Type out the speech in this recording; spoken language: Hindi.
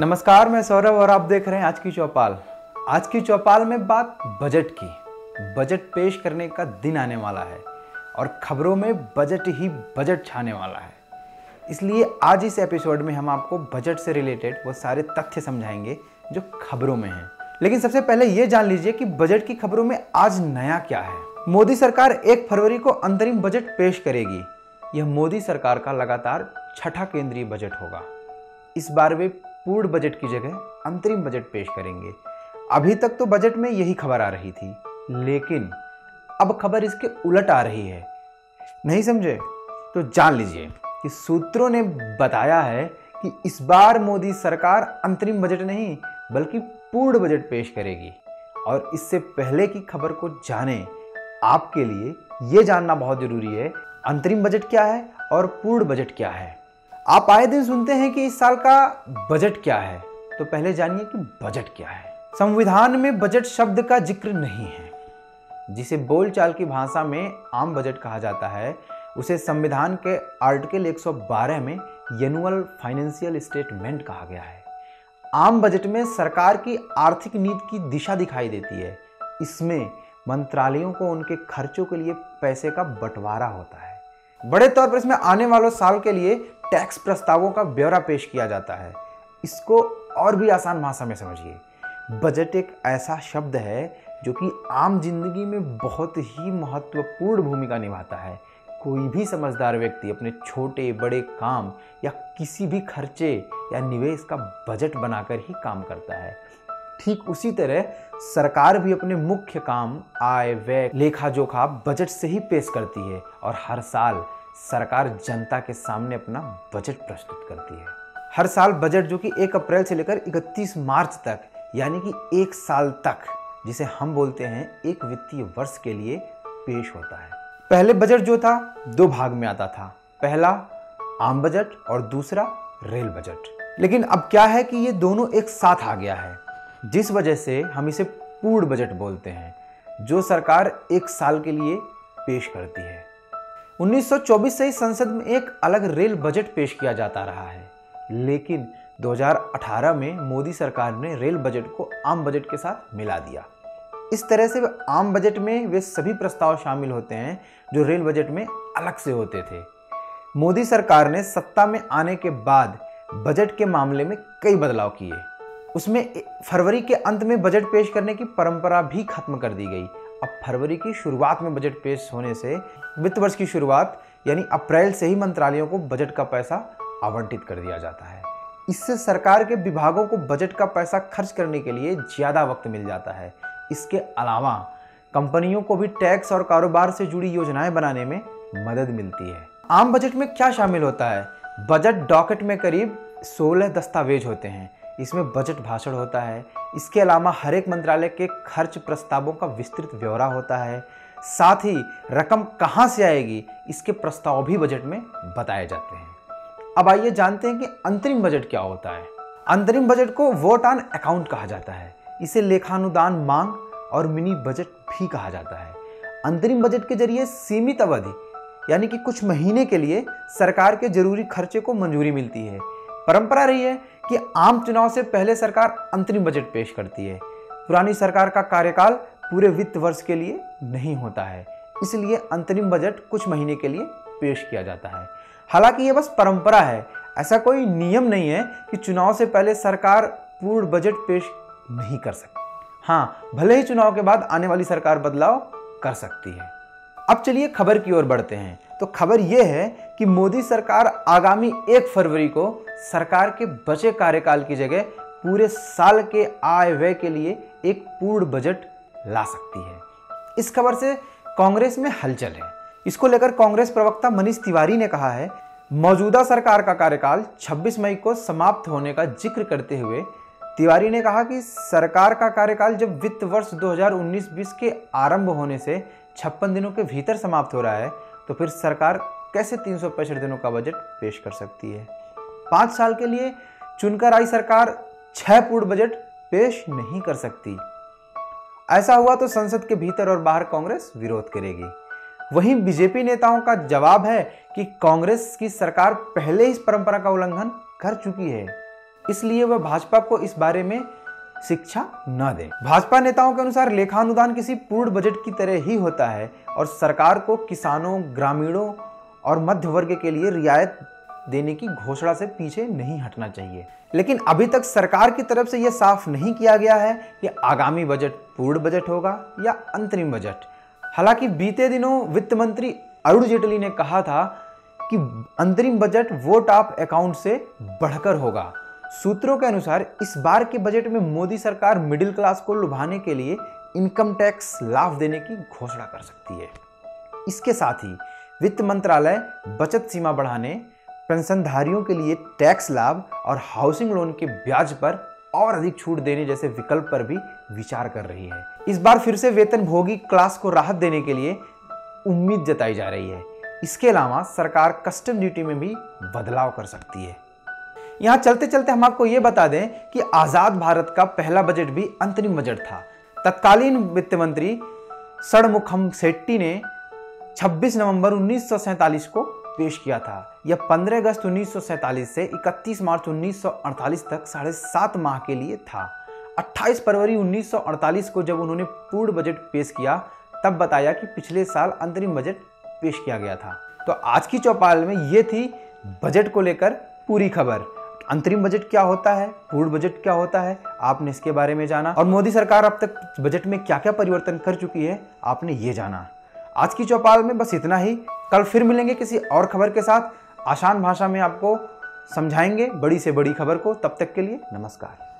नमस्कार, मैं सौरभ और आप देख रहे हैं आज की चौपाल। आज की चौपाल में बात बजट की। बजट पेश करने का दिन आने वाला है और खबरों में बजट ही बजट छाने वाला है। इसलिए आज इस एपिसोड में हम आपको बजट से रिलेटेड वो सारे तथ्य समझाएँगे जो खबरों में हैं। लेकिन सबसे पहले ये जान लीजिए कि बजट की खबरों में आज नया क्या है। मोदी सरकार एक फरवरी को अंतरिम बजट पेश करेगी। यह मोदी सरकार का लगातार छठा केंद्रीय बजट होगा। इस बार वे पूर्ण बजट की जगह अंतरिम बजट पेश करेंगे। अभी तक तो बजट में यही खबर आ रही थी, लेकिन अब खबर इसके उलट आ रही है। नहीं समझे? तो जान लीजिए कि सूत्रों ने बताया है कि इस बार मोदी सरकार अंतरिम बजट नहीं, बल्कि पूर्ण बजट पेश करेगी। और इससे पहले की खबर को जाने। आपके लिए यह जानना बहुत ज़रूरी है, अंतरिम बजट क्या है और पूर्ण बजट क्या है। आप आए दिन सुनते हैं कि इस साल का बजट क्या है? तो पहले जानिए कि बजट क्या है। संविधान में बजट शब्द का ज़िक्र नहीं है। जिसे बोलचाल की भाषा में आम बजट कहा जाता है, उसे संविधान के आर्टिकल 112 में एनुअल फाइनेंशियल स्टेटमेंट कहा गया है। आम बजट में सरकार की आर्थिक नीति की दिशा दिखाई देती है। इसमें मंत्रालयों को उनके खर्चों के लिए पैसे का बंटवारा होता है। बड़े तौर पर इसमें आने वाले साल के लिए टैक्स प्रस्तावों का ब्यौरा पेश किया जाता है। इसको और भी आसान भाषा में समझिए। बजट एक ऐसा शब्द है जो कि आम ज़िंदगी में बहुत ही महत्वपूर्ण भूमिका निभाता है। कोई भी समझदार व्यक्ति अपने छोटे, बड़े काम या किसी भी खर्चे या निवेश का बजट बनाकर ही काम करता है। ठीक उसी तरह सरकार भी अपने मुख्य काम आय, व्यय लेखा जोखा बजट से ही पेश करती है और हर साल सरकार जनता के सामने अपना बजट प्रस्तुत करती है। हर साल बजट जो कि 1 अप्रैल से लेकर 31 मार्च तक, यानी कि एक साल तक, जिसे हम बोलते हैं एक वित्तीय वर्ष के लिए पेश होता है। पहले बजट जो था, दो भाग में आता था। पहला, आम बजट और दूसरा, रेल बजट। लेकिन अब क्या है कि ये दोनों एक साथ आ गया है। जिस वजह से हम इसे पूर्ण बजट बोलते हैं, जो सरकार एक साल के लिए पेश करती है। 1924 से ही संसद में एक अलग रेल बजट पेश किया जाता रहा है, लेकिन 2018 में मोदी सरकार ने रेल बजट को आम बजट के साथ मिला दिया। इस तरह से आम बजट में वे सभी प्रस्ताव शामिल होते हैं, जो रेल बजट में अलग से होते थे। मोदी सरकार ने सत्ता में आने के बाद बजट के मामले में कई बदलाव किए। उसमें फरवरी के अंत में बजट पेश करने की परंपरा भी खत्म कर दी गई। अब फरवरी की शुरुआत में बजट पेश होने से वित्त वर्ष की शुरुआत, यानी अप्रैल से ही मंत्रालयों को बजट का पैसा आवंटित कर दिया जाता है। इससे सरकार के विभागों को बजट का पैसा खर्च करने के लिए ज़्यादा वक्त मिल जाता है। इसके अलावा कंपनियों को भी टैक्स और कारोबार से जुड़ी योजनाएँ बनाने में मदद मिलती है। आम बजट में क्या शामिल होता है? बजट डॉकेट में करीब 16 दस्तावेज़ होते हैं। इसमें बजट भाषण होता है। इसके अलावा हर एक मंत्रालय के खर्च प्रस्तावों का विस्तृत ब्यौरा होता है। साथ ही रकम कहाँ से आएगी, इसके प्रस्ताव भी बजट में बताए जाते हैं। अब आइए जानते हैं कि अंतरिम बजट क्या होता है। अंतरिम बजट को वोट ऑन अकाउंट कहा जाता है। इसे लेखानुदान मांग और मिनी बजट भी कहा जाता है। अंतरिम बजट के ज़रिए सीमित अवधि, यानी कि कुछ महीने के लिए सरकार के ज़रूरी खर्चे को मंजूरी मिलती है। परंपरा रही है कि आम चुनाव से पहले सरकार अंतरिम बजट पेश करती है। पुरानी सरकार का कार्यकाल पूरे वित्त वर्ष के लिए नहीं होता है। इसलिए अंतरिम बजट कुछ महीने के लिए पेश किया जाता है। हालाँकि ये बस परंपरा है। ऐसा कोई नियम नहीं है कि चुनाव से पहले सरकार पूर्ण बजट पेश नहीं कर सकती। हाँ भले ही चुनाव के बाद आने वाली सरकार बदलाव कर सकती है। अब चलिए खबर की ओर बढ़ते हैं। तो खबर यह है कि मोदी सरकार आगामी एक फरवरी को सरकार के बचे कार्यकाल की जगह पूरे साल के आय व्यय के लिए एक पूर्ण बजट ला सकती है। इस खबर से कांग्रेस में हलचल है। इसको लेकर कांग्रेस प्रवक्ता मनीष तिवारी ने कहा है, मौजूदा सरकार का कार्यकाल 26 मई को समाप्त होने का ज़िक्र करते हुए तिवारी ने कहा कि सरकार का कार्यकाल जब वित्त वर्ष 2019-20 के आरंभ होने से छप्पन दिनों के भीतर समाप्त हो रहा है तो फिर सरकार कैसे तीन सौ पैंसठ दिनों का बजट पेश कर सकती है? पाँच साल के लिए चुनकर आई सरकार छह पूर्ण बजट पेश नहीं कर सकती। ऐसा हुआ तो संसद के भीतर और बाहर कांग्रेस विरोध करेगी। वहीं बीजेपी नेताओं का जवाब है कि कांग्रेस की सरकार पहले इस परंपरा का उल्लंघन कर चुकी है। इसलिए वह भाजपा को इस बारे में शिक्षा न दें। भाजपा नेताओं के अनुसार लेखानुदान किसी पूर्ण बजट की तरह ही होता है और सरकार को किसानों, ग्रामीणों और मध्य वर्ग के लिए रियायत देने की घोषणा से पीछे नहीं हटना चाहिए। लेकिन अभी तक सरकार की तरफ़ से यह साफ़ नहीं किया गया है कि आगामी बजट पूर्ण बजट होगा या अंतरिम बजट। हालाँकि बीते दिनों वित्त मंत्री अरुण जेटली ने कहा था कि अंतरिम बजट वोट ऑफ़ अकाउंट से बढ़कर होगा। सूत्रों के अनुसार इस बार के बजट में मोदी सरकार मिडिल क्लास को लुभाने के लिए इनकम टैक्स लाभ देने की घोषणा कर सकती है। इसके साथ ही वित्त मंत्रालय बचत सीमा बढ़ाने पेंशनधारियों के लिए टैक्स लाभ और हाउसिंग लोन के ब्याज पर और अधिक छूट देने जैसे विकल्प पर भी विचार कर रही है। इस बार फिर से वेतन भोगी क्लास को राहत देने के लिए उम्मीद जताई जा रही है। इसके अलावा सरकार कस्टम ड्यूटी में भी बदलाव कर सकती है। यहाँ चलते चलते हम आपको यह बता दें कि आज़ाद भारत का पहला बजट भी अंतरिम बजट था। तत्कालीन वित्त मंत्री सड़मुखम सेट्टी ने 26 नवंबर उन्नीस को पेश किया था। यह 15 अगस्त उन्नीस से 31 मार्च 1948 तक साढ़े सात माह के लिए था। 28 फरवरी 1948 को जब उन्होंने पूर्ण बजट पेश किया, तब बताया कि पिछले साल अंतरिम बजट पेश किया गया था। तो आज की चौपाल में ये थी बजट को लेकर पूरी खबर। अंतरिम बजट क्या होता है? पूर्ण बजट क्या होता है? आपने इसके बारे में जाना। और मोदी सरकार अब तक बजट में क्या क्या परिवर्तन कर चुकी है, आपने ये जाना। आज की चौपाल में बस इतना ही। कल फिर मिलेंगे किसी और खबर के साथ। आसान भाषा में आपको समझाएँगे बड़ी से बड़ी खबर को। तब तक के लिए नमस्कार।